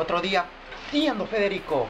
Otro día, siendo Federico.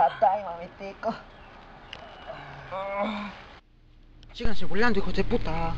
잡다이 맘에 띠고. 아, 시간 씨 몰랐는데 그거 됐다.